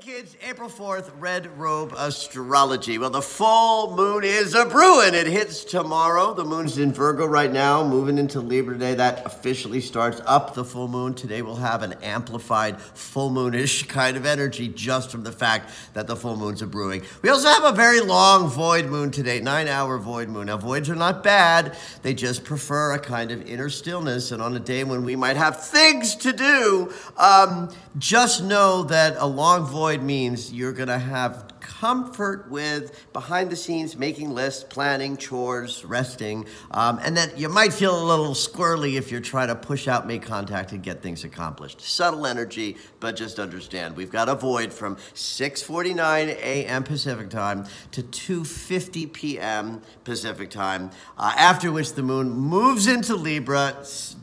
kids, April 4th, Red Robe Astrology. Well, the full moon is a brewing. It hits tomorrow. The moon's in Virgo right now, moving into Libra today. That officially starts up the full moon. Today we'll have an amplified full moonish kind of energy just from the fact that the full moon's a brewing. We also have a very long void moon today, nine hour void moon. Now, voids are not bad. They just prefer a kind of inner stillness. And on a day when we might have things to do, um, just know that a long void void means you're going to have comfort with behind the scenes making lists, planning, chores, resting, um, and that you might feel a little squirrely if you're trying to push out, make contact, and get things accomplished. Subtle energy, but just understand we've got a void from 6:49 a.m. Pacific time to 2:50 p.m. Pacific time, uh, after which the moon moves into Libra,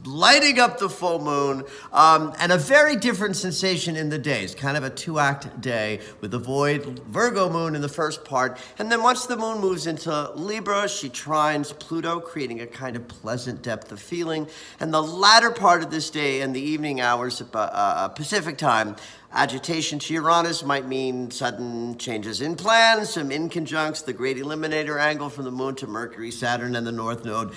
lighting up the full moon, um, and a very different sensation in the days, kind of a two-act day with the void Virgo moon in the first part. And then once the moon moves into Libra, she trines Pluto, creating a kind of pleasant depth of feeling. And the latter part of this day and the evening hours, uh, uh, Pacific time, Agitation to Uranus might mean sudden changes in plans, some inconjuncts, the great eliminator angle from the moon to Mercury, Saturn, and the North Node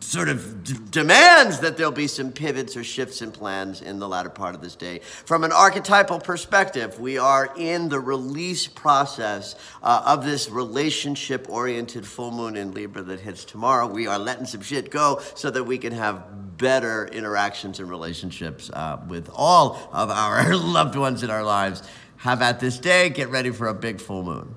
sort of demands that there'll be some pivots or shifts in plans in the latter part of this day. From an archetypal perspective, we are in the release process uh, of this relationship oriented full moon in Libra that hits tomorrow. We are letting some shit go so that we can have better interactions and relationships uh, with all of our loved ones in our lives. Have at this day. Get ready for a big full moon.